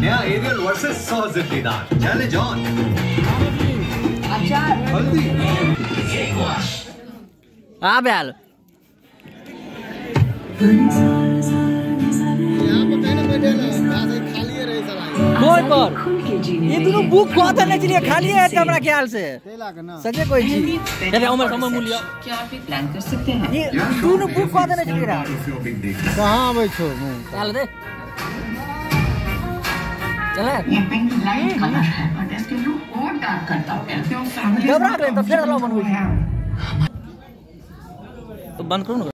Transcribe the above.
नया aerial versus सौ जिद्दीदार challenge on अचार। हल्दी। हाँ, आ बैल कोई पर। ये दोनों बुक को था नहीं चलिए खाली है हमरा ख्याल से। सजे कोई चीज़। अरे उमर समय मूल्य। क्या आप प्लान कर सकते हैं? ये दोनों बुक को था नहीं चलिए रहा। कहाँ आबै छौ? चल दे चले ये पिंक लाइट कलर है बट इसके लुक और डार्क करता है। क्यों फैमिली घबरा गए तो फिर अलाउ बन गई। तो बंद करो ना।